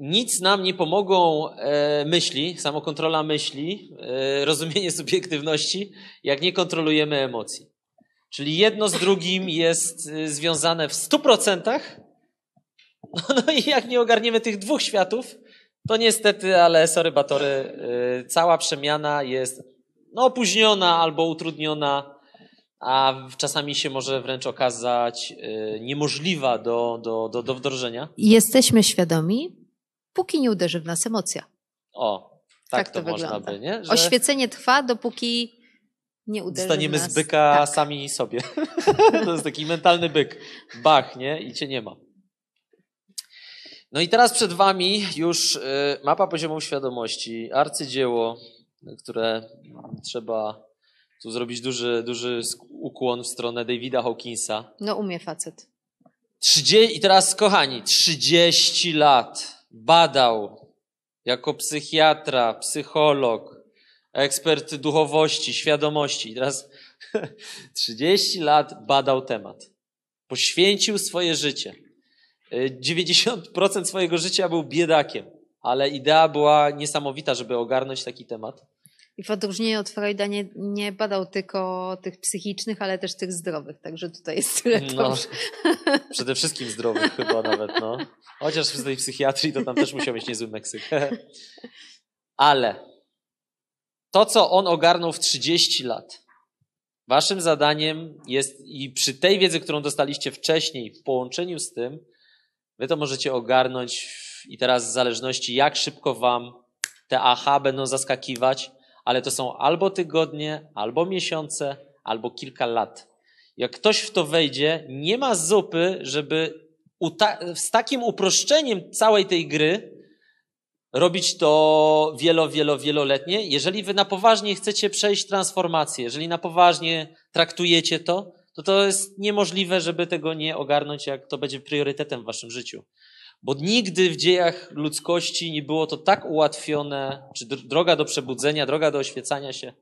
nic nam nie pomogą e, myśli, samokontrola myśli, e, rozumienie subiektywności, jak nie kontrolujemy emocji. Czyli jedno z drugim jest e, związane w stu procentach. No, no i jak nie ogarniemy tych dwóch światów, to niestety, ale sorry batory, e, cała przemiana jest no, opóźniona albo utrudniona, a czasami się może wręcz okazać e, niemożliwa do, do, do, do wdrożenia. Jesteśmy świadomi, póki nie uderzy w nas emocja. O, tak, tak to, to, można by, nie? Że Oświecenie trwa, dopóki nie uderzy Staniemy w nas. z byka tak. sami sobie. to jest taki mentalny byk. Bach, nie? I cię nie ma. No i teraz przed wami już y, mapa poziomu świadomości, arcydzieło, które trzeba tu zrobić duży, duży ukłon w stronę Davida Hawkinsa. No umie facet. 30, I teraz, kochani, 30 lat badał jako psychiatra, psycholog, ekspert duchowości, świadomości. I teraz 30 lat badał temat. Poświęcił swoje życie. 90% swojego życia był biedakiem, ale idea była niesamowita, żeby ogarnąć taki temat. I w odróżnieniu od Freuda nie, nie badał tylko tych psychicznych, ale też tych zdrowych, także tutaj jest tyle No, dobrze. przede wszystkim zdrowych chyba nawet, no. Chociaż w tej psychiatrii to tam też musiał być niezły Meksyk. Ale to, co on ogarnął w 30 lat, waszym zadaniem jest i przy tej wiedzy, którą dostaliście wcześniej, w połączeniu z tym, wy to możecie ogarnąć i teraz w zależności jak szybko wam te aha będą zaskakiwać, ale to są albo tygodnie, albo miesiące, albo kilka lat. Jak ktoś w to wejdzie, nie ma zupy, żeby z takim uproszczeniem całej tej gry robić to wielo, wielo, wieloletnie. Jeżeli wy na poważnie chcecie przejść transformację, jeżeli na poważnie traktujecie to, to to jest niemożliwe, żeby tego nie ogarnąć, jak to będzie priorytetem w waszym życiu. Bo nigdy w dziejach ludzkości nie było to tak ułatwione, czy droga do przebudzenia, droga do oświecania się,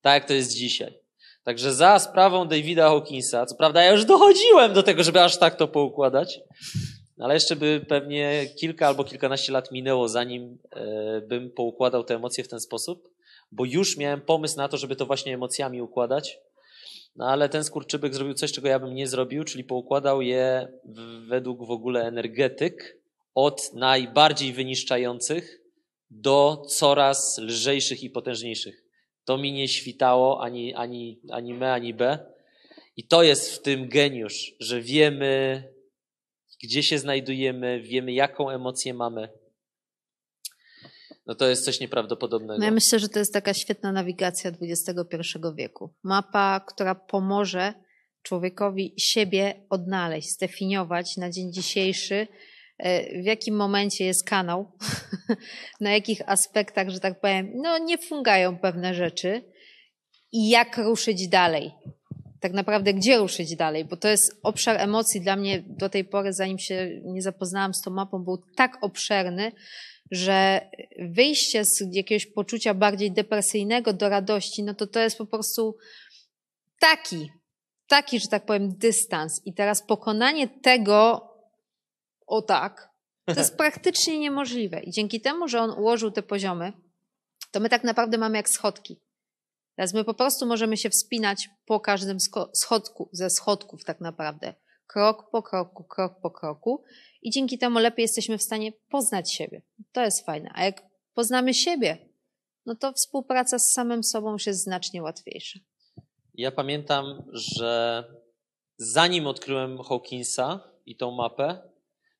tak jak to jest dzisiaj. Także za sprawą Davida Hawkinsa, co prawda ja już dochodziłem do tego, żeby aż tak to poukładać, ale jeszcze by pewnie kilka albo kilkanaście lat minęło, zanim e, bym poukładał te emocje w ten sposób, bo już miałem pomysł na to, żeby to właśnie emocjami układać. No ale ten skurczybyk zrobił coś, czego ja bym nie zrobił, czyli poukładał je według w ogóle energetyk od najbardziej wyniszczających do coraz lżejszych i potężniejszych. To mi nie świtało ani, ani, ani me, ani B. I to jest w tym geniusz, że wiemy, gdzie się znajdujemy, wiemy, jaką emocję mamy. No to jest coś nieprawdopodobnego. No ja myślę, że to jest taka świetna nawigacja XXI wieku. Mapa, która pomoże człowiekowi siebie odnaleźć, zdefiniować na dzień dzisiejszy, w jakim momencie jest kanał, na jakich aspektach, że tak powiem, no nie fungają pewne rzeczy i jak ruszyć dalej. Tak naprawdę, gdzie ruszyć dalej, bo to jest obszar emocji dla mnie do tej pory, zanim się nie zapoznałam z tą mapą, był tak obszerny, że wyjście z jakiegoś poczucia bardziej depresyjnego do radości, no to to jest po prostu taki, taki, że tak powiem, dystans. I teraz pokonanie tego, o tak, to jest praktycznie niemożliwe. I dzięki temu, że on ułożył te poziomy, to my tak naprawdę mamy jak schodki. Teraz my po prostu możemy się wspinać po każdym schodku, ze schodków tak naprawdę. Krok po kroku, krok po kroku i dzięki temu lepiej jesteśmy w stanie poznać siebie. To jest fajne. A jak poznamy siebie, no to współpraca z samym sobą już jest znacznie łatwiejsza. Ja pamiętam, że zanim odkryłem Hawkinsa i tą mapę,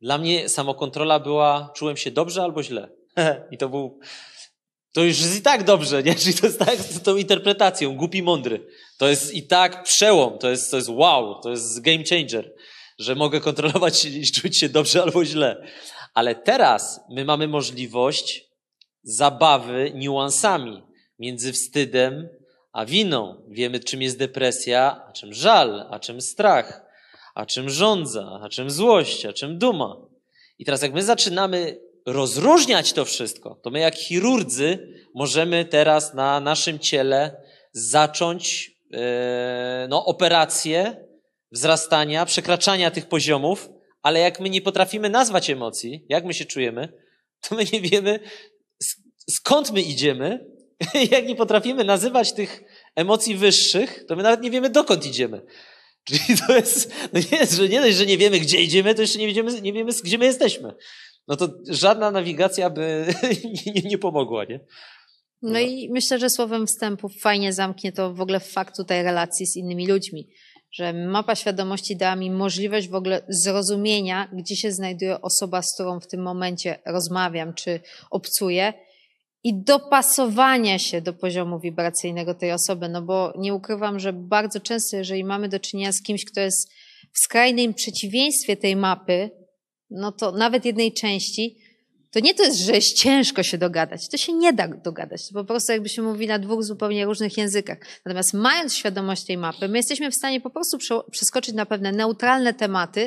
dla mnie samokontrola była, czułem się dobrze albo źle. I to był, to już jest i tak dobrze, nie? Czyli to jest tak z tą interpretacją, głupi, mądry. To jest i tak przełom, to jest, to jest wow, to jest game changer, że mogę kontrolować i czuć się dobrze albo źle. Ale teraz my mamy możliwość zabawy niuansami między wstydem a winą. Wiemy, czym jest depresja, a czym żal, a czym strach a czym żądza, a czym złość, a czym duma. I teraz jak my zaczynamy rozróżniać to wszystko, to my jak chirurdzy możemy teraz na naszym ciele zacząć e, no, operację wzrastania, przekraczania tych poziomów, ale jak my nie potrafimy nazwać emocji, jak my się czujemy, to my nie wiemy, skąd my idziemy. Jak nie potrafimy nazywać tych emocji wyższych, to my nawet nie wiemy, dokąd idziemy. Czyli to jest, no nie jest, że nie dość, że nie wiemy, gdzie idziemy, to jeszcze nie wiemy, nie wiemy gdzie my jesteśmy. No to żadna nawigacja by nie, nie pomogła, nie? No i myślę, że słowem wstępu fajnie zamknie to w ogóle fakt tutaj relacji z innymi ludźmi, że mapa świadomości dała mi możliwość w ogóle zrozumienia, gdzie się znajduje osoba, z którą w tym momencie rozmawiam czy obcuję i dopasowania się do poziomu wibracyjnego tej osoby, no bo nie ukrywam, że bardzo często, jeżeli mamy do czynienia z kimś, kto jest w skrajnym przeciwieństwie tej mapy, no to nawet jednej części, to nie to jest, że jest ciężko się dogadać. To się nie da dogadać. To po prostu jakbyśmy mówili na dwóch zupełnie różnych językach. Natomiast mając świadomość tej mapy, my jesteśmy w stanie po prostu przeskoczyć na pewne neutralne tematy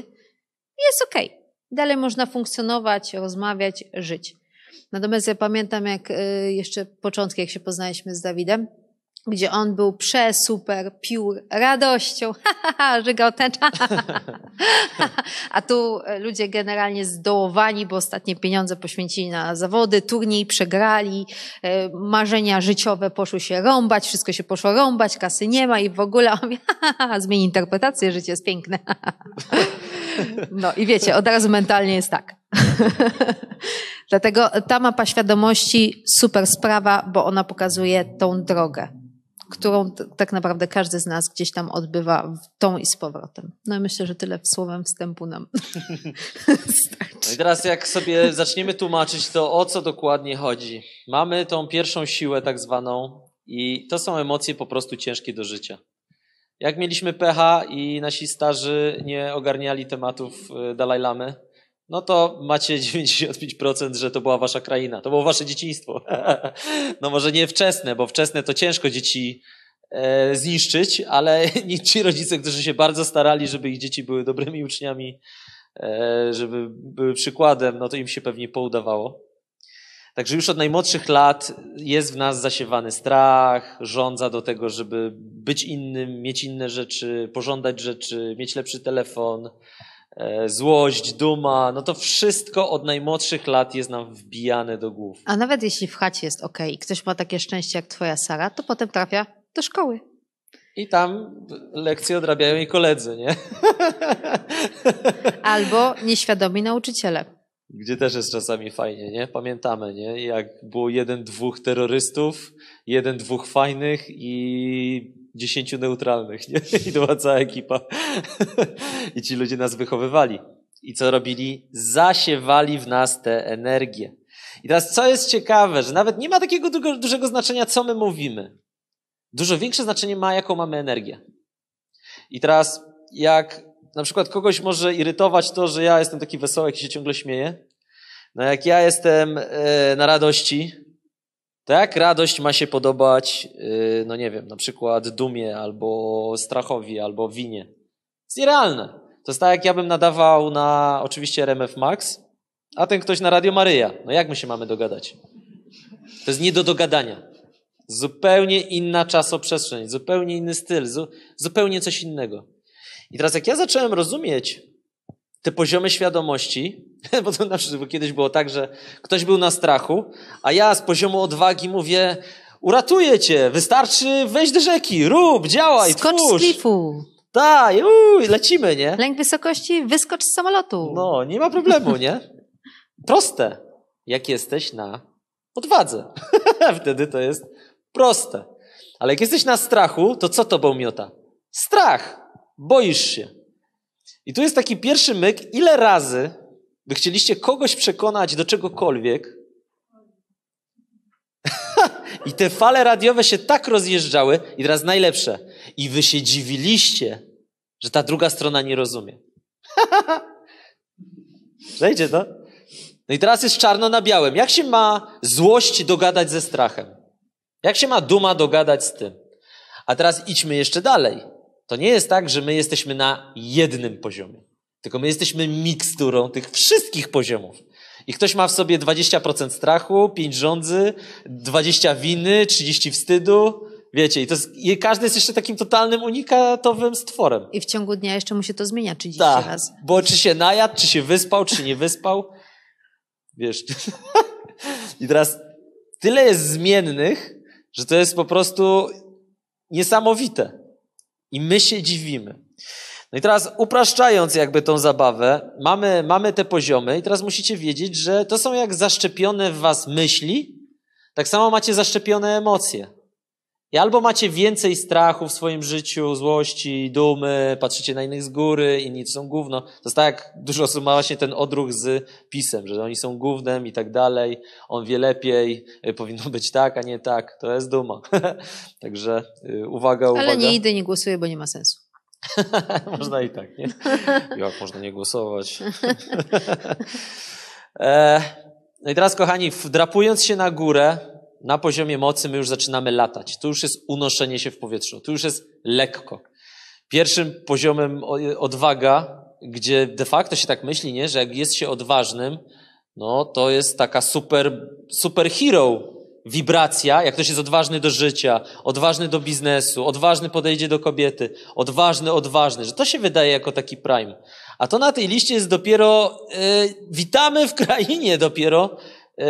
i jest okej. Okay. Dalej można funkcjonować, rozmawiać, żyć. Natomiast ja pamiętam, jak y, jeszcze początki, jak się poznaliśmy z Dawidem, gdzie on był przesuper, piór, radością, ha, ha, żygał tęcza. A tu e, ludzie generalnie zdołowani, bo ostatnie pieniądze poświęcili na zawody, turniej przegrali, e, marzenia życiowe poszły się rąbać, wszystko się poszło rąbać, kasy nie ma i w ogóle on mówi, zmieni interpretację, życie jest piękne. No i wiecie, od razu mentalnie jest tak. Dlatego ta mapa świadomości super sprawa, bo ona pokazuje tą drogę którą tak naprawdę każdy z nas gdzieś tam odbywa w tą i z powrotem. No i myślę, że tyle słowem wstępu nam No i teraz jak sobie zaczniemy tłumaczyć to, o co dokładnie chodzi. Mamy tą pierwszą siłę tak zwaną i to są emocje po prostu ciężkie do życia. Jak mieliśmy pecha i nasi starzy nie ogarniali tematów y, Dalaj Lamy, no to macie 95%, że to była wasza kraina, to było wasze dzieciństwo. No może nie wczesne, bo wczesne to ciężko dzieci e, zniszczyć, ale ci rodzice, którzy się bardzo starali, żeby ich dzieci były dobrymi uczniami, e, żeby były przykładem, no to im się pewnie poudawało. Także już od najmłodszych lat jest w nas zasiewany strach, żądza do tego, żeby być innym, mieć inne rzeczy, pożądać rzeczy, mieć lepszy telefon, złość, duma, no to wszystko od najmłodszych lat jest nam wbijane do głów. A nawet jeśli w chacie jest ok i ktoś ma takie szczęście jak twoja Sara, to potem trafia do szkoły. I tam lekcje odrabiają jej koledzy, nie? Albo nieświadomi nauczyciele. Gdzie też jest czasami fajnie, nie? Pamiętamy, nie? Jak było jeden, dwóch terrorystów, jeden, dwóch fajnych i dziesięciu neutralnych, nie? I to była cała ekipa. I ci ludzie nas wychowywali. I co robili? Zasiewali w nas tę energię. I teraz co jest ciekawe, że nawet nie ma takiego dużego znaczenia, co my mówimy. Dużo większe znaczenie ma, jaką mamy energię. I teraz, jak na przykład kogoś może irytować to, że ja jestem taki wesoły, jak się ciągle śmieję, no jak ja jestem e, na radości, tak, radość ma się podobać, y, no nie wiem, na przykład dumie, albo strachowi, albo winie. Jest nierealne. To jest tak, jak ja bym nadawał na oczywiście RMF Max, a ten ktoś na Radio Maryja. No jak my się mamy dogadać? To jest nie do dogadania. Zupełnie inna czasoprzestrzeń, zupełnie inny styl, zupełnie coś innego. I teraz jak ja zacząłem rozumieć te poziomy świadomości, bo to na przykład kiedyś było tak, że ktoś był na strachu, a ja z poziomu odwagi mówię, uratuję cię, wystarczy wejść do rzeki, rób, działaj, Skocz twórz. z klifu. Tak, uj, lecimy, nie? Lęk wysokości, wyskocz z samolotu. No, nie ma problemu, nie? Proste. Jak jesteś na odwadze. Wtedy to jest proste. Ale jak jesteś na strachu, to co tobą miota? Strach. Boisz się. I tu jest taki pierwszy myk, ile razy wy chcieliście kogoś przekonać do czegokolwiek i te fale radiowe się tak rozjeżdżały i teraz najlepsze. I wy się dziwiliście, że ta druga strona nie rozumie. Przejdzie to? No i teraz jest czarno na białym. Jak się ma złość dogadać ze strachem? Jak się ma duma dogadać z tym? A teraz idźmy jeszcze dalej. To nie jest tak, że my jesteśmy na jednym poziomie, tylko my jesteśmy miksturą tych wszystkich poziomów. I ktoś ma w sobie 20% strachu, 5 rządzy, 20 winy, 30 wstydu. Wiecie, i, to jest, i każdy jest jeszcze takim totalnym unikatowym stworem. I w ciągu dnia jeszcze mu się to zmienia 30 tak, razy. Bo czy się najadł, czy się wyspał, czy nie wyspał. Wiesz. I teraz tyle jest zmiennych, że to jest po prostu niesamowite. I my się dziwimy. No i teraz upraszczając jakby tą zabawę, mamy, mamy te poziomy i teraz musicie wiedzieć, że to są jak zaszczepione w was myśli, tak samo macie zaszczepione emocje. I albo macie więcej strachu w swoim życiu, złości, dumy, patrzycie na innych z góry, inni są gówno. To jest tak, jak dużo osób ma właśnie ten odruch z pisem, że oni są gównem i tak dalej, on wie lepiej, y, powinno być tak, a nie tak. To jest duma. Także y, uwaga, uwaga. Ale nie idę, nie głosuję, bo nie ma sensu. można i tak, nie? Jak można nie głosować? e, no i teraz, kochani, wdrapując się na górę, na poziomie mocy my już zaczynamy latać. To już jest unoszenie się w powietrzu. Tu już jest lekko. Pierwszym poziomem odwaga, gdzie de facto się tak myśli, nie? że jak jest się odważnym, no to jest taka super, super hero wibracja, jak ktoś jest odważny do życia, odważny do biznesu, odważny podejdzie do kobiety, odważny, odważny, że to się wydaje jako taki prime. A to na tej liście jest dopiero, yy, witamy w krainie dopiero yy,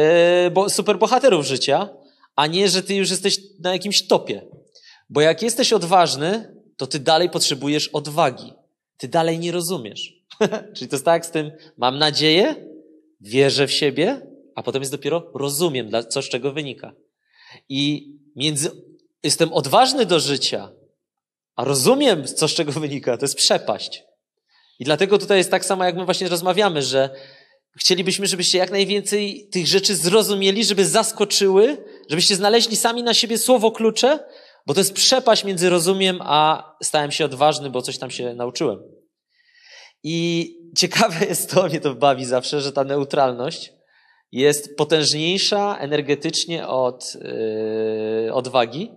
bo, superbohaterów życia, a nie, że ty już jesteś na jakimś topie. Bo jak jesteś odważny, to ty dalej potrzebujesz odwagi. Ty dalej nie rozumiesz. Czyli to jest tak z tym, mam nadzieję, wierzę w siebie, a potem jest dopiero rozumiem, co z czego wynika. I między jestem odważny do życia, a rozumiem, co z czego wynika, to jest przepaść. I dlatego tutaj jest tak samo, jak my właśnie rozmawiamy, że chcielibyśmy, żebyście jak najwięcej tych rzeczy zrozumieli, żeby zaskoczyły, żebyście znaleźli sami na siebie słowo klucze, bo to jest przepaść między rozumiem, a stałem się odważny, bo coś tam się nauczyłem. I ciekawe jest to, mnie to bawi zawsze, że ta neutralność jest potężniejsza energetycznie od yy, odwagi.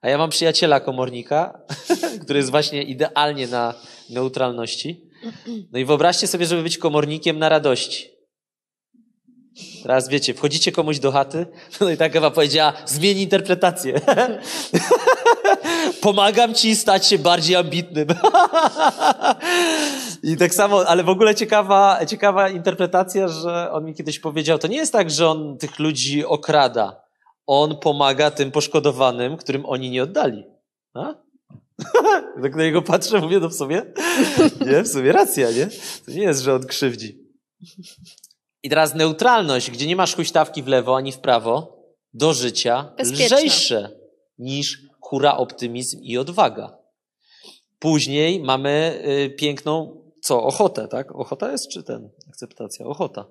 A ja mam przyjaciela komornika, który jest właśnie idealnie na neutralności. No i wyobraźcie sobie, żeby być komornikiem na radości. Teraz wiecie, wchodzicie komuś do chaty, no i tak Ewa powiedziała, zmień interpretację. Pomagam ci stać się bardziej ambitnym. I tak samo, ale w ogóle ciekawa, ciekawa interpretacja, że on mi kiedyś powiedział, to nie jest tak, że on tych ludzi okrada. On pomaga tym poszkodowanym, którym oni nie oddali. A? tak na niego patrzę, mówię, no w sumie, nie, w sumie racja, nie? To nie jest, że on krzywdzi. I teraz neutralność, gdzie nie masz huśtawki w lewo ani w prawo, do życia, Bezpieczne. lżejsze niż hura optymizm i odwaga. Później mamy y, piękną, co, ochotę, tak? Ochota jest czy ten? Akceptacja, ochota.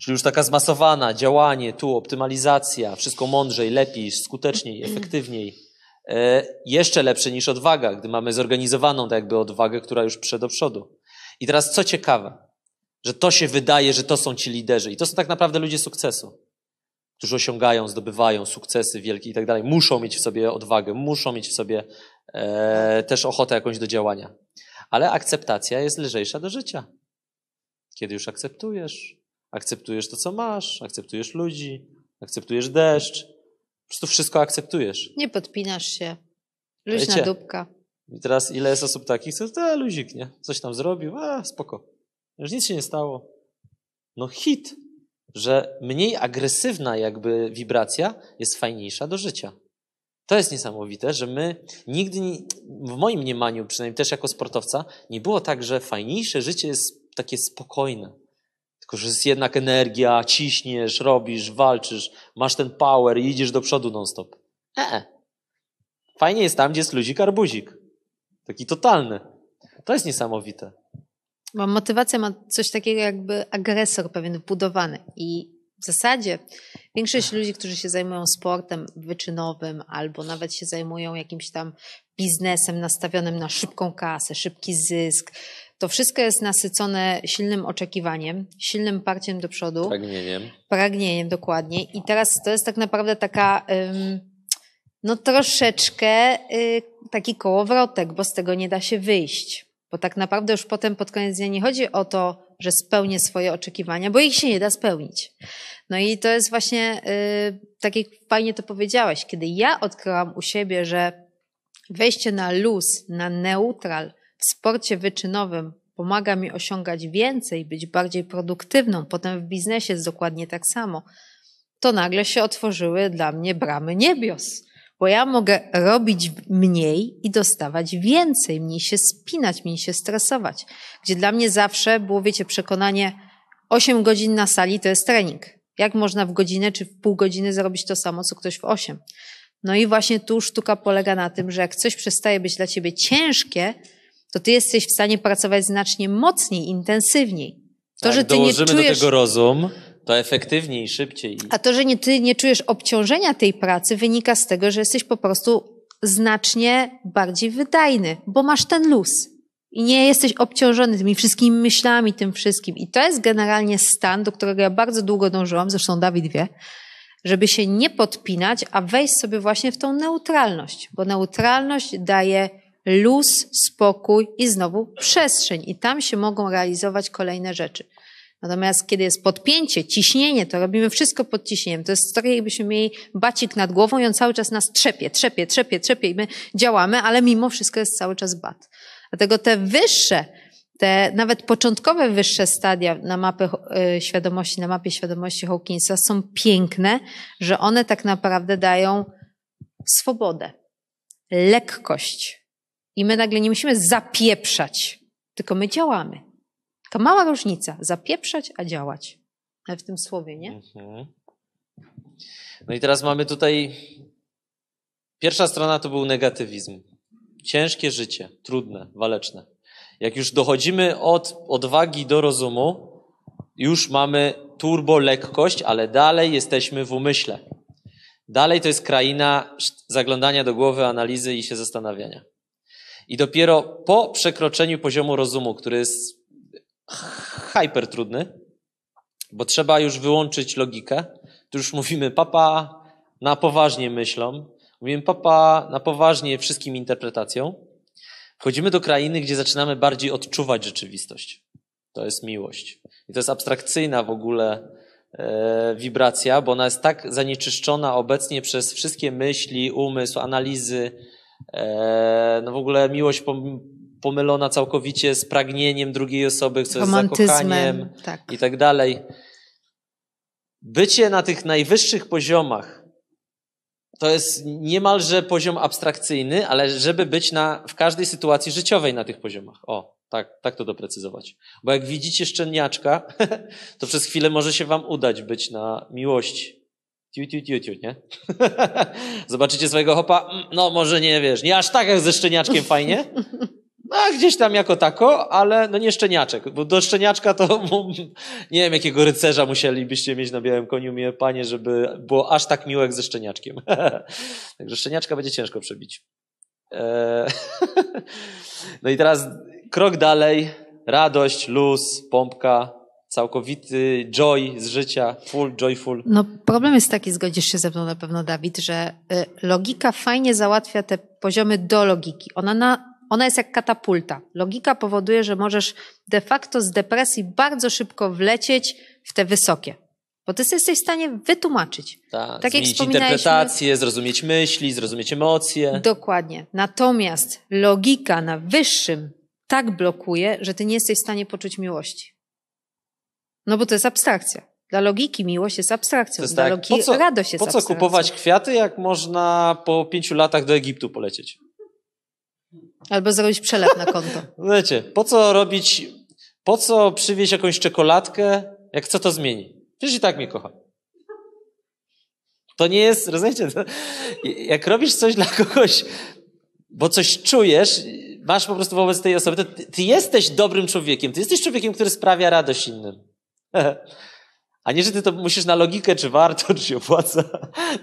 Czyli już taka zmasowana, działanie, tu optymalizacja, wszystko mądrzej, lepiej, skuteczniej, efektywniej. E, jeszcze lepsze niż odwaga, gdy mamy zorganizowaną tak jakby odwagę, która już przed do przodu. I teraz co ciekawe, że to się wydaje, że to są ci liderzy. I to są tak naprawdę ludzie sukcesu, którzy osiągają, zdobywają sukcesy wielkie i tak dalej. Muszą mieć w sobie odwagę, muszą mieć w sobie e, też ochotę jakąś do działania. Ale akceptacja jest lżejsza do życia. Kiedy już akceptujesz, akceptujesz to, co masz, akceptujesz ludzi, akceptujesz deszcz, po prostu wszystko akceptujesz. Nie podpinasz się. Luźna dupka. I teraz ile jest osób takich, co to luzik, nie? Coś tam zrobił, a spoko. Już nic się nie stało. No hit, że mniej agresywna jakby wibracja jest fajniejsza do życia. To jest niesamowite, że my nigdy, nie, w moim mniemaniu, przynajmniej też jako sportowca, nie było tak, że fajniejsze życie jest takie spokojne. Tylko, że jest jednak energia, ciśniesz, robisz, walczysz, masz ten power i idziesz do przodu non-stop. E. Fajnie jest tam, gdzie jest luzik arbuzik. Taki totalny. To jest niesamowite. Bo motywacja ma coś takiego jakby agresor pewien wbudowany i w zasadzie większość ludzi, którzy się zajmują sportem wyczynowym albo nawet się zajmują jakimś tam biznesem nastawionym na szybką kasę, szybki zysk, to wszystko jest nasycone silnym oczekiwaniem, silnym parciem do przodu. Pragnieniem. Pragnieniem, dokładnie. I teraz to jest tak naprawdę taka, no troszeczkę y, taki kołowrotek, bo z tego nie da się wyjść. Bo tak naprawdę już potem pod koniec dnia nie chodzi o to, że spełnię swoje oczekiwania, bo ich się nie da spełnić. No i to jest właśnie, yy, tak jak fajnie to powiedziałeś, kiedy ja odkryłam u siebie, że wejście na luz, na neutral w sporcie wyczynowym pomaga mi osiągać więcej, być bardziej produktywną, potem w biznesie jest dokładnie tak samo, to nagle się otworzyły dla mnie bramy niebios. Bo ja mogę robić mniej i dostawać więcej, mniej się spinać, mniej się stresować. Gdzie dla mnie zawsze było, wiecie, przekonanie, 8 godzin na sali to jest trening. Jak można w godzinę czy w pół godziny zrobić to samo, co ktoś w 8? No i właśnie tu sztuka polega na tym, że jak coś przestaje być dla ciebie ciężkie, to ty jesteś w stanie pracować znacznie mocniej, intensywniej. To, tak, że ty nie czujesz... do tego rozum, to efektywniej, szybciej. A to, że nie, ty nie czujesz obciążenia tej pracy, wynika z tego, że jesteś po prostu znacznie bardziej wydajny, bo masz ten luz. I nie jesteś obciążony tymi wszystkimi myślami, tym wszystkim. I to jest generalnie stan, do którego ja bardzo długo dążyłam, zresztą Dawid wie, żeby się nie podpinać, a wejść sobie właśnie w tą neutralność, bo neutralność daje luz, spokój i znowu przestrzeń, i tam się mogą realizować kolejne rzeczy. Natomiast kiedy jest podpięcie, ciśnienie, to robimy wszystko pod ciśnieniem. To jest tak, jakbyśmy mieli bacik nad głową i on cały czas nas trzepie, trzepie, trzepie, trzepie i my działamy, ale mimo wszystko jest cały czas bat. Dlatego te wyższe, te nawet początkowe wyższe stadia na mapy y, świadomości, na mapie świadomości Hawkinsa są piękne, że one tak naprawdę dają swobodę, lekkość. I my nagle nie musimy zapieprzać, tylko my działamy. To mała różnica. Zapieprzać, a działać. W tym słowie, nie? Mhm. No i teraz mamy tutaj. Pierwsza strona to był negatywizm. Ciężkie życie, trudne, waleczne. Jak już dochodzimy od odwagi do rozumu, już mamy turbo lekkość, ale dalej jesteśmy w umyśle. Dalej to jest kraina zaglądania do głowy, analizy i się zastanawiania. I dopiero po przekroczeniu poziomu rozumu, który jest hyper trudny, bo trzeba już wyłączyć logikę. Tu już mówimy, papa na poważnie myślą, mówimy, papa na poważnie wszystkim interpretacją. Wchodzimy do krainy, gdzie zaczynamy bardziej odczuwać rzeczywistość. To jest miłość. I to jest abstrakcyjna w ogóle e, wibracja, bo ona jest tak zanieczyszczona obecnie przez wszystkie myśli, umysł, analizy. E, no w ogóle miłość pomylona całkowicie z pragnieniem drugiej osoby, co jest zakochaniem tak. i tak dalej. Bycie na tych najwyższych poziomach to jest niemalże poziom abstrakcyjny, ale żeby być na, w każdej sytuacji życiowej na tych poziomach. O, tak, tak to doprecyzować. Bo jak widzicie szczeniaczka, to przez chwilę może się wam udać być na miłości. Tiu, tiu, tiu, tiu, nie? Zobaczycie swojego hopa, mm, no może nie wiesz, nie aż tak jak ze szczeniaczkiem fajnie, no, gdzieś tam jako tako, ale no nie szczeniaczek, bo do szczeniaczka to nie wiem, jakiego rycerza musielibyście mieć na białym koniu, mnie panie, żeby było aż tak miłe jak ze szczeniaczkiem. Także szczeniaczka będzie ciężko przebić. Eee, no i teraz krok dalej, radość, luz, pompka, całkowity joy z życia, full joyful. No problem jest taki, zgodzisz się ze mną na pewno Dawid, że y, logika fajnie załatwia te poziomy do logiki. Ona na ona jest jak katapulta. Logika powoduje, że możesz de facto z depresji bardzo szybko wlecieć w te wysokie. Bo ty jesteś w stanie wytłumaczyć. Ta, tak zmienić jak interpretację, zrozumieć myśli, zrozumieć emocje. Dokładnie. Natomiast logika na wyższym tak blokuje, że ty nie jesteś w stanie poczuć miłości. No bo to jest abstrakcja. Dla logiki miłość jest abstrakcją, jest dla tak, logiki co, radość jest Po co abstrakcją. kupować kwiaty, jak można po pięciu latach do Egiptu polecieć? Albo zrobić przelew na konto. Wiecie, po co robić, po co przywieźć jakąś czekoladkę, jak co to zmieni? Przecież i tak mnie kocha. To nie jest, rozumiecie, to, jak robisz coś dla kogoś, bo coś czujesz, masz po prostu wobec tej osoby, to ty, ty jesteś dobrym człowiekiem, ty jesteś człowiekiem, który sprawia radość innym. A nie, że ty to musisz na logikę, czy warto, czy się opłaca.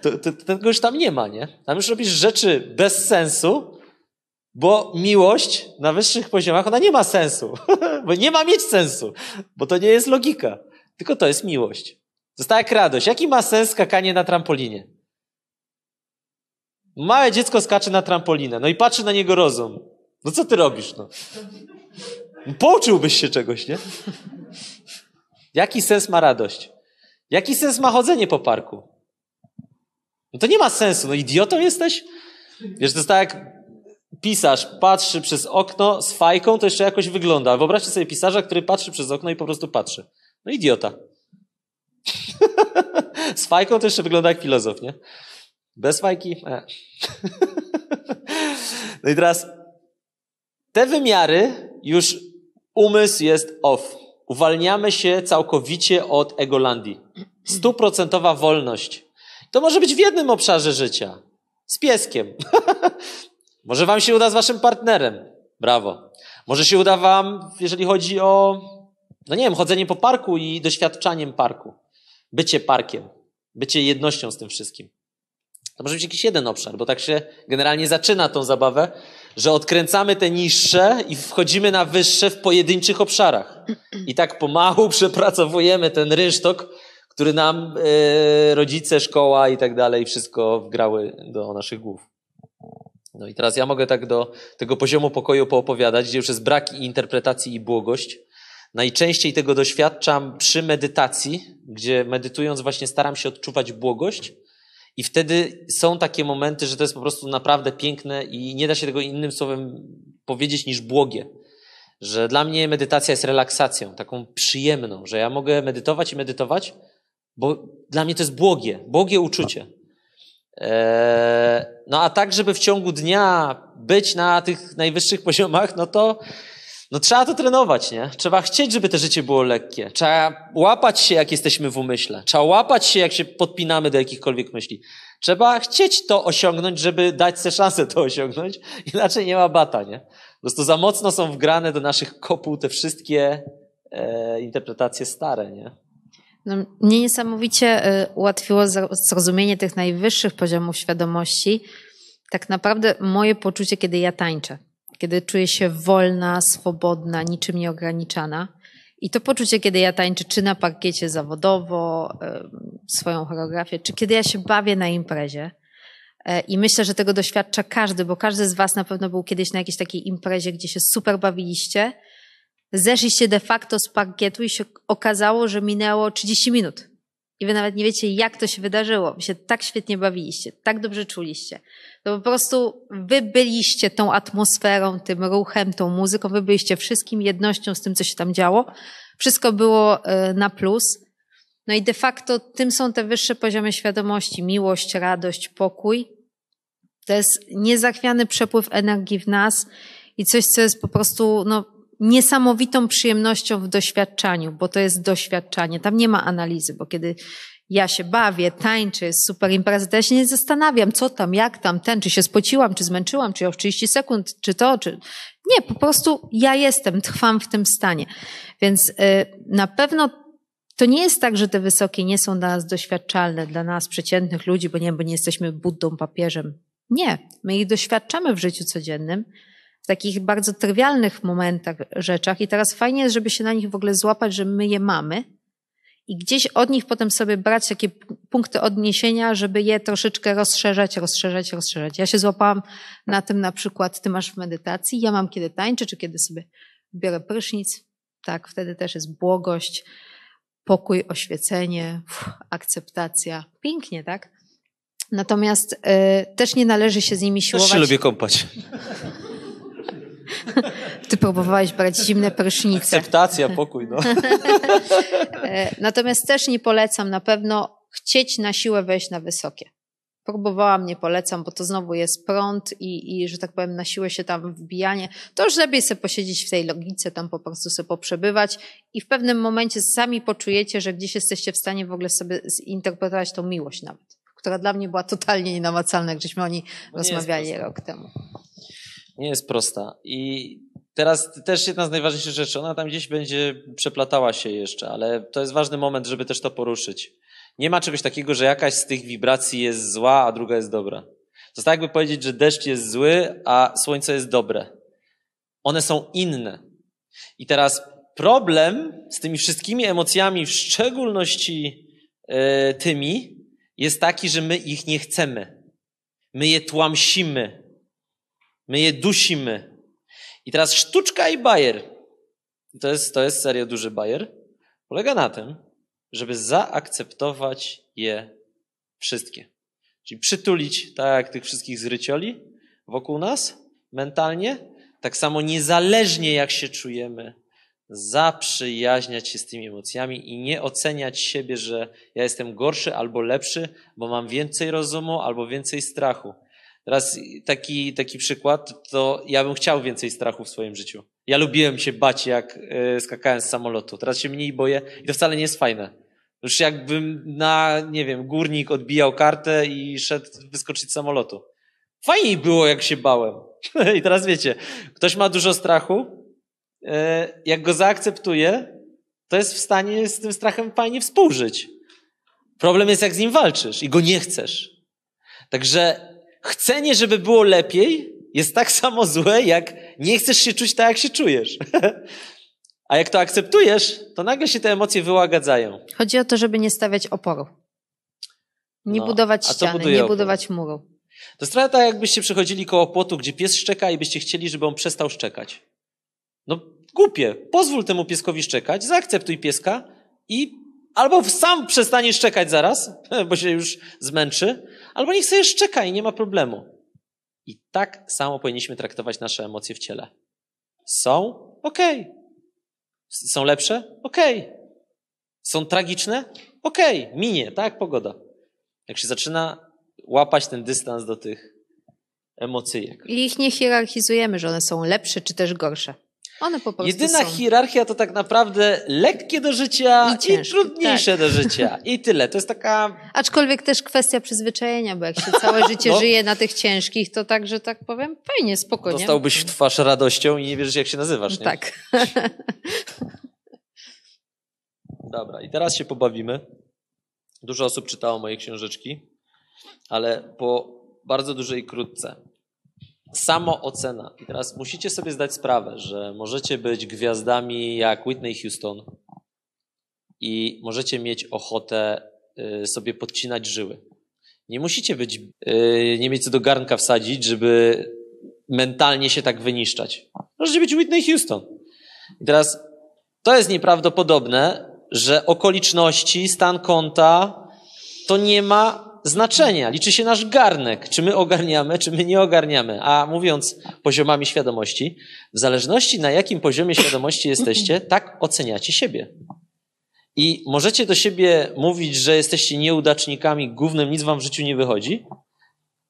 To, to, tego już tam nie ma, nie? Tam już robisz rzeczy bez sensu, bo miłość na wyższych poziomach, ona nie ma sensu. bo nie ma mieć sensu. Bo to nie jest logika. Tylko to jest miłość. Tak jak radość. Jaki ma sens skakanie na trampolinie? Małe dziecko skacze na trampolinę. No i patrzy na niego rozum. No co ty robisz, no? Pouczyłbyś się czegoś, nie? Jaki sens ma radość? Jaki sens ma chodzenie po parku? No to nie ma sensu. No idiotą jesteś? Wiesz, to jest tak jak pisarz patrzy przez okno z fajką, to jeszcze jakoś wygląda. Wyobraźcie sobie pisarza, który patrzy przez okno i po prostu patrzy. No idiota. Z fajką to jeszcze wygląda jak filozof, nie? Bez fajki? E. No i teraz te wymiary już umysł jest off. Uwalniamy się całkowicie od egolandii. Stuprocentowa wolność. To może być w jednym obszarze życia. Z pieskiem. może wam się uda z waszym partnerem. Brawo. Może się uda wam, jeżeli chodzi o, no nie wiem, chodzenie po parku i doświadczaniem parku. Bycie parkiem. Bycie jednością z tym wszystkim. To może być jakiś jeden obszar, bo tak się generalnie zaczyna tą zabawę, że odkręcamy te niższe i wchodzimy na wyższe w pojedynczych obszarach. I tak pomału przepracowujemy ten rynsztok, który nam e, rodzice, szkoła i tak dalej wszystko wgrały do naszych głów. No i teraz ja mogę tak do tego poziomu pokoju poopowiadać, gdzie już jest brak interpretacji i błogość. Najczęściej tego doświadczam przy medytacji, gdzie medytując właśnie staram się odczuwać błogość i wtedy są takie momenty, że to jest po prostu naprawdę piękne i nie da się tego innym słowem powiedzieć niż błogie. Że dla mnie medytacja jest relaksacją, taką przyjemną, że ja mogę medytować i medytować, bo dla mnie to jest błogie, błogie uczucie. Eee, no a tak, żeby w ciągu dnia być na tych najwyższych poziomach, no to no trzeba to trenować, nie? Trzeba chcieć, żeby to życie było lekkie. Trzeba łapać się, jak jesteśmy w umyśle. Trzeba łapać się, jak się podpinamy do jakichkolwiek myśli. Trzeba chcieć to osiągnąć, żeby dać sobie szansę to osiągnąć. Inaczej nie ma bata, nie? Po prostu za mocno są wgrane do naszych kopuł te wszystkie e, interpretacje stare, nie? No, mnie niesamowicie y, ułatwiło zrozumienie tych najwyższych poziomów świadomości. Tak naprawdę moje poczucie, kiedy ja tańczę kiedy czuję się wolna, swobodna, niczym nieograniczana. I to poczucie, kiedy ja tańczę, czy na parkiecie zawodowo, swoją choreografię, czy kiedy ja się bawię na imprezie. E, I myślę, że tego doświadcza każdy, bo każdy z Was na pewno był kiedyś na jakiejś takiej imprezie, gdzie się super bawiliście. Zeszliście de facto z parkietu i się okazało, że minęło 30 minut. I wy nawet nie wiecie, jak to się wydarzyło. Wy się tak świetnie bawiliście, tak dobrze czuliście. To po prostu wy byliście tą atmosferą, tym ruchem, tą muzyką, wy byliście wszystkim jednością z tym, co się tam działo. Wszystko było e, na plus. No i de facto tym są te wyższe poziomy świadomości, miłość, radość, pokój. To jest niezachwiany przepływ energii w nas i coś, co jest po prostu, no, niesamowitą przyjemnością w doświadczaniu, bo to jest doświadczanie. Tam nie ma analizy, bo kiedy ja się bawię, tańczę, jest super impreza, to ja się nie zastanawiam, co tam, jak tam, ten, czy się spociłam, czy zmęczyłam, czy już 30 sekund, czy to, czy... Nie, po prostu ja jestem, trwam w tym stanie. Więc y, na pewno to nie jest tak, że te wysokie nie są dla nas doświadczalne, dla nas przeciętnych ludzi, bo nie, bo nie jesteśmy Buddą, papieżem. Nie, my ich doświadczamy w życiu codziennym, w takich bardzo trywialnych momentach, rzeczach i teraz fajnie jest, żeby się na nich w ogóle złapać, że my je mamy i gdzieś od nich potem sobie brać takie punkty odniesienia, żeby je troszeczkę rozszerzać, rozszerzać, rozszerzać. Ja się złapałam na tym na przykład, ty masz w medytacji, ja mam kiedy tańczę, czy kiedy sobie biorę prysznic, tak, wtedy też jest błogość, pokój, oświecenie, uff, akceptacja. Pięknie, tak? Natomiast y, też nie należy się z nimi siłować. Też się lubię kąpać. Ty próbowałeś brać zimne prysznice. Akceptacja, pokój, no. E, natomiast też nie polecam na pewno chcieć na siłę wejść na wysokie. Próbowałam, nie polecam, bo to znowu jest prąd i, i, że tak powiem, na siłę się tam wbijanie. To już lepiej sobie posiedzieć w tej logice, tam po prostu sobie poprzebywać i w pewnym momencie sami poczujecie, że gdzieś jesteście w stanie w ogóle sobie zinterpretować tą miłość nawet, która dla mnie była totalnie nienamacalna, jak żeśmy o niej no rozmawiali rok temu nie jest prosta. I teraz też jedna z najważniejszych rzeczy, ona tam gdzieś będzie przeplatała się jeszcze, ale to jest ważny moment, żeby też to poruszyć. Nie ma czegoś takiego, że jakaś z tych wibracji jest zła, a druga jest dobra. To tak jakby powiedzieć, że deszcz jest zły, a słońce jest dobre. One są inne. I teraz problem z tymi wszystkimi emocjami, w szczególności yy, tymi, jest taki, że my ich nie chcemy. My je tłamsimy. My je dusimy. I teraz sztuczka i bajer. To jest, to jest serio duży bajer. Polega na tym, żeby zaakceptować je wszystkie. Czyli przytulić, tak jak tych wszystkich zrycioli wokół nas, mentalnie, tak samo niezależnie jak się czujemy, zaprzyjaźniać się z tymi emocjami i nie oceniać siebie, że ja jestem gorszy albo lepszy, bo mam więcej rozumu albo więcej strachu. Teraz taki, taki przykład, to ja bym chciał więcej strachu w swoim życiu. Ja lubiłem się bać, jak e, skakałem z samolotu. Teraz się mniej boję i to wcale nie jest fajne. Już jakbym na, nie wiem, górnik odbijał kartę i szedł wyskoczyć z samolotu. Fajniej było, jak się bałem. I teraz wiecie, ktoś ma dużo strachu, e, jak go zaakceptuje, to jest w stanie z tym strachem fajnie współżyć. Problem jest, jak z nim walczysz i go nie chcesz. Także chcenie, żeby było lepiej, jest tak samo złe, jak nie chcesz się czuć tak, jak się czujesz. A jak to akceptujesz, to nagle się te emocje wyłagadzają. Chodzi o to, żeby nie stawiać oporu. Nie No, budować ściany, nie opór? budować muru. To jest trochę tak, jakbyście przechodzili koło płotu, gdzie pies szczeka i byście chcieli, żeby on przestał szczekać. No głupie. Pozwól temu pieskowi szczekać, zaakceptuj pieska i albo sam przestanie szczekać zaraz, bo się już zmęczy, albo niech sobie szczeka i nie ma problemu. I tak samo powinniśmy traktować nasze emocje w ciele. Są? Okej. Są lepsze? Okej. Są tragiczne? Okej. Minie, tak? Pogoda. Jak się zaczyna łapać ten dystans do tych emocyjek. I ich nie hierarchizujemy, że one są lepsze czy też gorsze. One po prostu Jedyna są. hierarchia to tak naprawdę lekkie do życia I i, ciężkie, trudniejsze do życia. I tyle. To jest taka. Aczkolwiek też kwestia przyzwyczajenia, bo jak się całe życie No. żyje na tych ciężkich, to tak, że tak powiem, fajnie, spokojnie. Dostałbyś w twarz radością i nie wiesz, jak się nazywasz. Nie? Tak. Dobra, i teraz się pobawimy. Dużo osób czytało moje książeczki, ale po bardzo dużej krótce. Samoocena. I teraz musicie sobie zdać sprawę, że możecie być gwiazdami jak Whitney Houston i możecie mieć ochotę y, sobie podcinać żyły. Nie musicie być, y, nie mieć co do garnka wsadzić, żeby mentalnie się tak wyniszczać. Możecie być Whitney Houston. I teraz to jest nieprawdopodobne, że okoliczności, stan konta to nie ma znaczenia. Liczy się nasz garnek, czy my ogarniamy, czy my nie ogarniamy. A mówiąc poziomami świadomości, w zależności na jakim poziomie świadomości jesteście, tak oceniacie siebie. I możecie do siebie mówić, że jesteście nieudacznikami, głównym nic wam w życiu nie wychodzi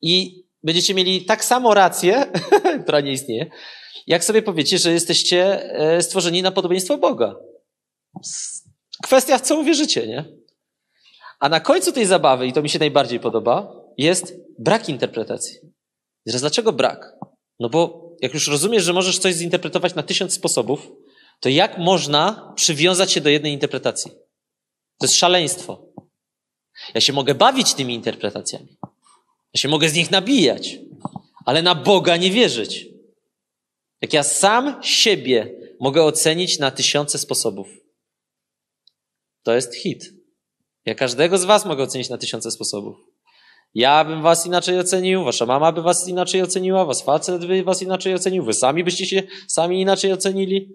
i będziecie mieli tak samo rację, która nie istnieje, jak sobie powiecie, że jesteście e, stworzeni na podobieństwo Boga. Kwestia, w co uwierzycie, nie? A na końcu tej zabawy, i to mi się najbardziej podoba, jest brak interpretacji. Teraz dlaczego brak? No bo jak już rozumiesz, że możesz coś zinterpretować na tysiąc sposobów, to jak można przywiązać się do jednej interpretacji? To jest szaleństwo. Ja się mogę bawić tymi interpretacjami. Ja się mogę z nich nabijać, ale na Boga nie wierzyć. Jak ja sam siebie mogę ocenić na tysiące sposobów, to jest hit. Ja każdego z Was mogę ocenić na tysiące sposobów. Ja bym Was inaczej ocenił, Wasza mama by Was inaczej oceniła, Was facet by Was inaczej ocenił, Wy sami byście się sami inaczej ocenili,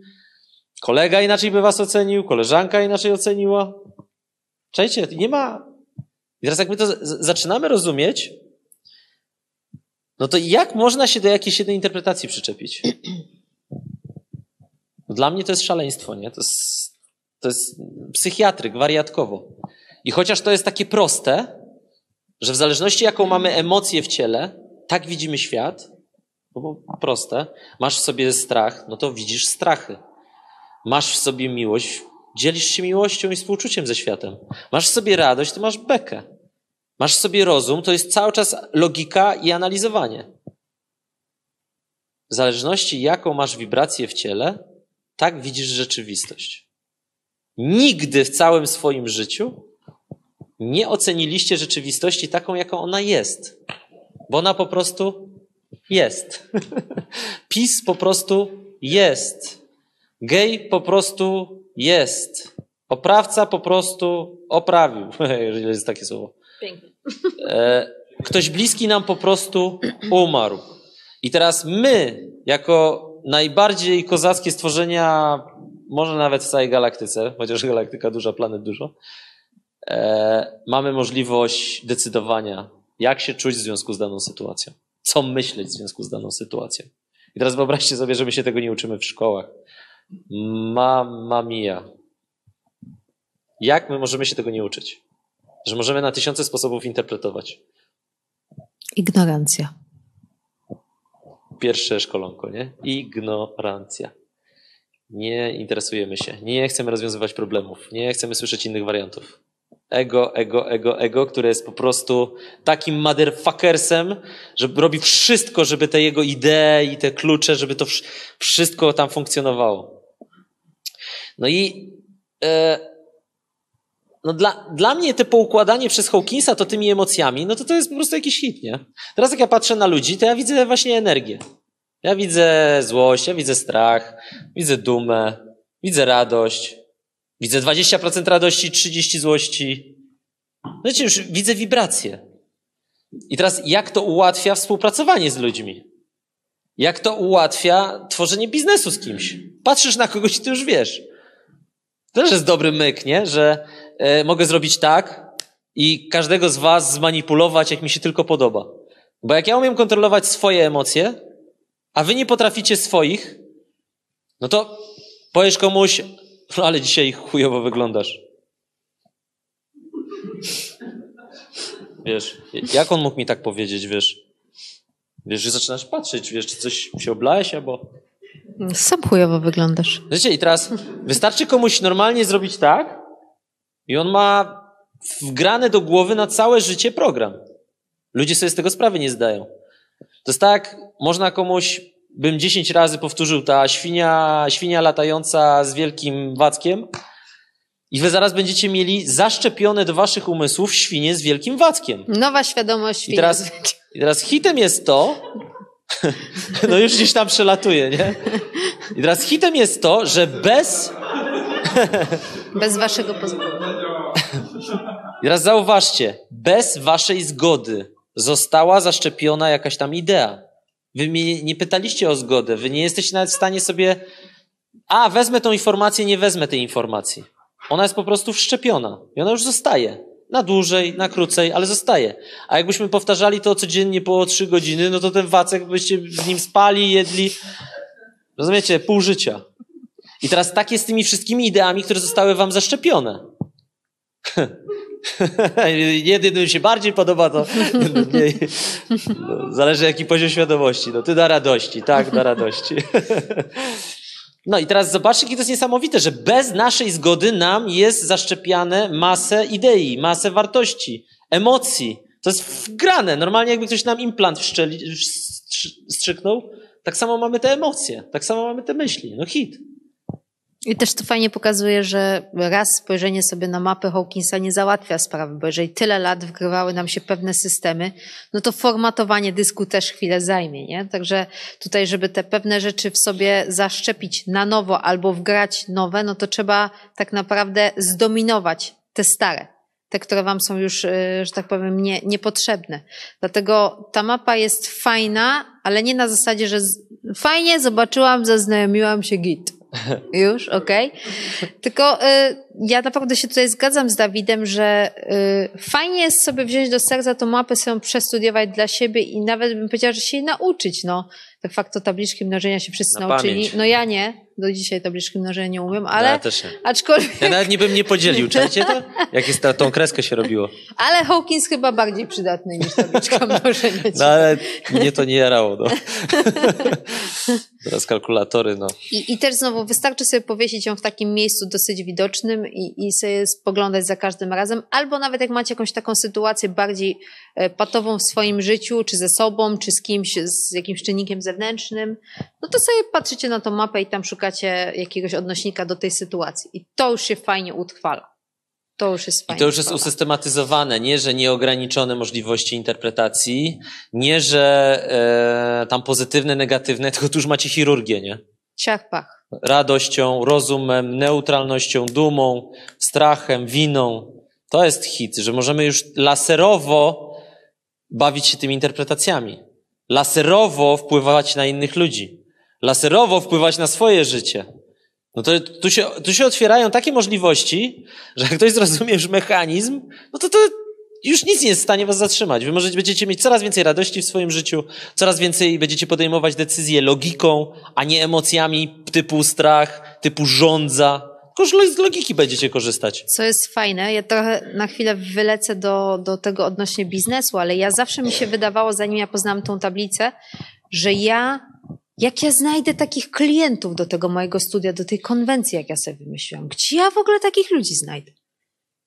kolega inaczej by Was ocenił, koleżanka inaczej oceniła. Czajcie, nie ma. I teraz jak my to zaczynamy rozumieć, no to jak można się do jakiejś jednej interpretacji przyczepić? Dla mnie to jest szaleństwo, nie? To jest, to jest psychiatryk, wariatkowo. I chociaż to jest takie proste, że w zależności jaką mamy emocję w ciele, tak widzimy świat, bo proste, masz w sobie strach, no to widzisz strachy. Masz w sobie miłość, dzielisz się miłością i współczuciem ze światem. Masz w sobie radość, to masz bekę. Masz w sobie rozum, to jest cały czas logika i analizowanie. W zależności jaką masz wibrację w ciele, tak widzisz rzeczywistość. Nigdy w całym swoim życiu nie oceniliście rzeczywistości taką, jaką ona jest. Bo ona po prostu jest. PiS po prostu jest. Gej po prostu jest. Oprawca po prostu oprawił, jeżeli jest takie słowo. Pięknie. E, Ktoś bliski nam po prostu umarł. I teraz my, jako najbardziej kozackie stworzenia, może nawet w całej galaktyce, chociaż galaktyka duża, planet dużo, e, mamy możliwość decydowania, jak się czuć w związku z daną sytuacją, co myśleć w związku z daną sytuacją. I teraz wyobraźcie sobie, że my się tego nie uczymy w szkołach. Mamma mia. Jak my możemy się tego nie uczyć? Że możemy na tysiące sposobów interpretować. Ignorancja. Pierwsze szkolonko, nie? Ignorancja. Nie interesujemy się, nie chcemy rozwiązywać problemów, nie chcemy słyszeć innych wariantów. Ego, ego, ego, ego, które jest po prostu takim motherfuckersem, że robi wszystko, żeby te jego idee i te klucze, żeby to wszystko tam funkcjonowało. No i e, no dla, dla mnie te poukładanie przez Hawkinsa to tymi emocjami, no to to jest po prostu jakiś hit, nie? Teraz jak ja patrzę na ludzi, to ja widzę właśnie energię. Ja widzę złość, ja widzę strach, widzę dumę, widzę radość, widzę 20% radości, 30% złości. Wiecie, już widzę wibracje. I teraz jak to ułatwia współpracowanie z ludźmi? Jak to ułatwia tworzenie biznesu z kimś? Patrzysz na kogoś i ty już wiesz. To też jest dobry myk, nie? Że e, mogę zrobić tak i każdego z was zmanipulować, jak mi się tylko podoba. Bo jak ja umiem kontrolować swoje emocje, a wy nie potraficie swoich, no to powiesz komuś, no ale dzisiaj chujowo wyglądasz. Wiesz, jak on mógł mi tak powiedzieć, wiesz? Wiesz, że zaczynasz patrzeć, wiesz, czy coś się oblałeś, albo... Sam chujowo wyglądasz. Wiecie, i teraz wystarczy komuś normalnie zrobić tak i on ma wgrane do głowy na całe życie program. Ludzie sobie z tego sprawy nie zdają. To jest tak, można komuś, bym dziesięć razy powtórzył, ta świnia, świnia latająca z wielkim wackiem i wy zaraz będziecie mieli zaszczepione do waszych umysłów świnie z wielkim wackiem. Nowa świadomość świni. I teraz, I teraz hitem jest to, no już gdzieś tam przelatuje, nie? I teraz hitem jest to, że bez... bez waszego pozwolenia. I teraz zauważcie, bez waszej zgody została zaszczepiona jakaś tam idea. Wy mnie nie pytaliście o zgodę, wy nie jesteście nawet w stanie sobie, a wezmę tą informację, nie wezmę tej informacji. Ona jest po prostu wszczepiona i ona już zostaje. Na dłużej, na krócej, ale zostaje. A jakbyśmy powtarzali to codziennie po trzy godziny, no to ten wacek byście z nim spali, jedli. Rozumiecie? Pół życia. I teraz tak jest z tymi wszystkimi ideami, które zostały wam zaszczepione. Jednym się bardziej podoba, to mniej. No, zależy jaki poziom świadomości. No, ty da radości, tak, da radości. No i teraz zobaczcie, jakie to jest niesamowite, że bez naszej zgody nam jest zaszczepiane masę idei, masę wartości, emocji. To jest wgrane. Normalnie jakby ktoś nam implant wstrzyknął, tak samo mamy te emocje, tak samo mamy te myśli. No hit. I też to fajnie pokazuje, że raz spojrzenie sobie na mapę Hawkinsa nie załatwia sprawy, bo jeżeli tyle lat wgrywały nam się pewne systemy, no to formatowanie dysku też chwilę zajmie, nie? Także tutaj, żeby te pewne rzeczy w sobie zaszczepić na nowo albo wgrać nowe, no to trzeba tak naprawdę zdominować te stare te, które Wam są już, y, że tak powiem, nie, niepotrzebne. Dlatego ta mapa jest fajna, ale nie na zasadzie, że z... fajnie zobaczyłam, zaznajomiłam się git. Już, okej. Okay. Tylko y, ja naprawdę się tutaj zgadzam z Dawidem, że y, fajnie jest sobie wziąć do serca tą mapę, sobie przestudiować dla siebie i nawet bym powiedziała, że się jej nauczyć. No, de facto tabliczki mnożenia się wszyscy Na nauczyli. Pamięć. No ja nie, do dzisiaj tabliczki mnożenia nie umiem, ale ja też nie. aczkolwiek... Ja nawet nie bym nie podzielił, czajcie to? Jak jest ta, tą kreskę się robiło. Ale Hawkins chyba bardziej przydatny niż tabliczka mnożenia. No ale mnie to nie jarało, no. Teraz kalkulatory, no. I, I też znowu wystarczy sobie powiesić ją w takim miejscu dosyć widocznym i, i sobie spoglądać za każdym razem, albo nawet jak macie jakąś taką sytuację bardziej patową w swoim życiu, czy ze sobą, czy z kimś, z jakimś czynnikiem zewnętrznym, no to sobie patrzycie na tą mapę i tam szukacie jakiegoś odnośnika do tej sytuacji. I to już się fajnie utrwala. To już jest fajne. I to już jest usystematyzowane, nie, że nieograniczone możliwości interpretacji, nie, że e, tam pozytywne, negatywne, tylko tu już macie chirurgię, nie? Ciach, pach. Radością, rozumem, neutralnością, dumą, strachem, winą. To jest hit, że możemy już laserowo bawić się tymi interpretacjami. Laserowo wpływać na innych ludzi. Laserowo wpływać na swoje życie. No to tu się, tu się otwierają takie możliwości, że jak ktoś zrozumie już mechanizm, no to to już nic nie jest w stanie was zatrzymać. Wy możecie, będziecie mieć coraz więcej radości w swoim życiu, coraz więcej będziecie podejmować decyzje logiką, a nie emocjami typu strach, typu żądza. Tylko z logiki będziecie korzystać. Co jest fajne, ja trochę na chwilę wylecę do, do tego odnośnie biznesu, ale ja zawsze mi się wydawało, zanim ja poznałam tą tablicę, że ja, jak ja znajdę takich klientów do tego mojego studia, do tej konwencji, jak ja sobie wymyśliłam, gdzie ja w ogóle takich ludzi znajdę?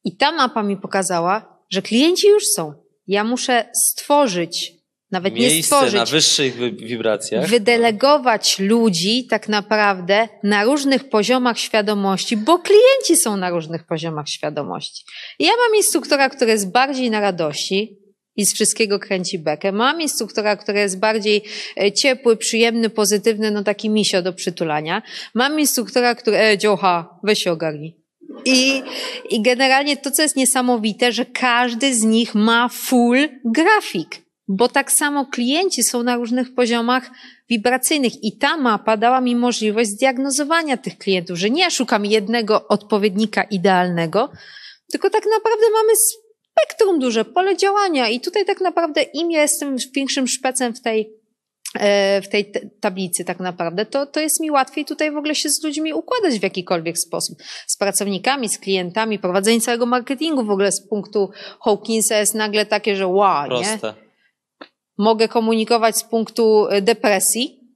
I ta mapa mi pokazała, że klienci już są. Ja muszę stworzyć, nawet Miejsce nie stworzyć, na wyższych wy- wibracjach. wydelegować ludzi tak naprawdę na różnych poziomach świadomości, bo klienci są na różnych poziomach świadomości. Ja mam instruktora, który jest bardziej na radości i z wszystkiego kręci bekę. Mam instruktora, który jest bardziej e, ciepły, przyjemny, pozytywny, no taki misio do przytulania. Mam instruktora, który, e, dziocha, weź się ogarnij. I, I generalnie to, co jest niesamowite, że każdy z nich ma full grafik, bo tak samo klienci są na różnych poziomach wibracyjnych i ta mapa dała mi możliwość zdiagnozowania tych klientów, że nie ja szukam jednego odpowiednika idealnego, tylko tak naprawdę mamy spektrum duże, pole działania i tutaj tak naprawdę im ja jestem większym szpecem w tej e, w tej tablicy tak naprawdę, to, to jest mi łatwiej tutaj w ogóle się z ludźmi układać w jakikolwiek sposób. Z pracownikami, z klientami, prowadzenie całego marketingu w ogóle z punktu Hawkinsa jest nagle takie, że wow, nie? Mogę komunikować z punktu e, depresji,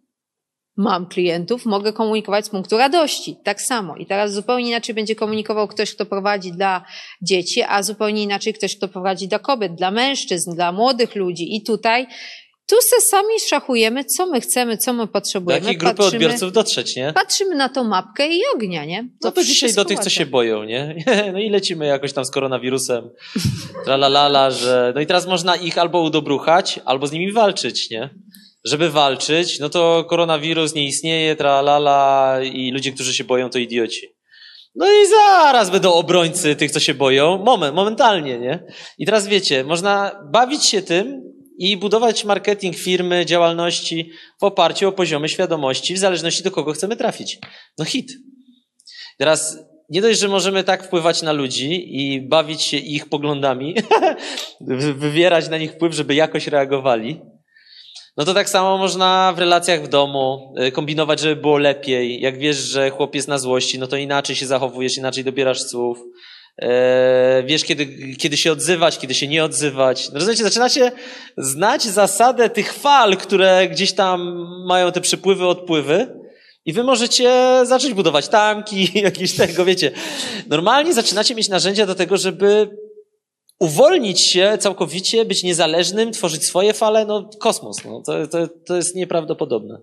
mam klientów, mogę komunikować z punktu radości, tak samo. I teraz zupełnie inaczej będzie komunikował ktoś, kto prowadzi dla dzieci, a zupełnie inaczej ktoś, kto prowadzi dla kobiet, dla mężczyzn, dla młodych ludzi. I tutaj tu se sami szachujemy, co my chcemy, co my Do potrzebujemy. jakiej grupy patrzymy, odbiorców dotrzeć, nie? patrzymy na tą mapkę i ognia, nie? No to dzisiaj do tych, co się boją, nie? No i lecimy jakoś tam z koronawirusem. Tralalala, że... No i teraz można ich albo udobruchać, albo z nimi walczyć, nie? Żeby walczyć, no to koronawirus nie istnieje, tralala i ludzie, którzy się boją, to idioci. No i zaraz będą obrońcy tych, co się boją. Moment, momentalnie, nie? I teraz wiecie, można bawić się tym i budować marketing firmy, działalności w oparciu o poziomy świadomości, w zależności do kogo chcemy trafić. No hit. Teraz nie dość, że możemy tak wpływać na ludzi i bawić się ich poglądami, wy- wywierać na nich wpływ, żeby jakoś reagowali, no to tak samo można w relacjach w domu y, kombinować, żeby było lepiej. Jak wiesz, że chłop jest na złości, no to inaczej się zachowujesz, inaczej dobierasz słów. E, Wiesz, kiedy, kiedy się odzywać, kiedy się nie odzywać. No rozumiecie, zaczynacie znać zasadę tych fal, które gdzieś tam mają te przypływy, odpływy. I wy możecie zacząć budować tamki, jakieś tego, wiecie. Normalnie zaczynacie mieć narzędzia do tego, żeby uwolnić się całkowicie, być niezależnym, tworzyć swoje fale, no kosmos, no, to, to, to jest nieprawdopodobne.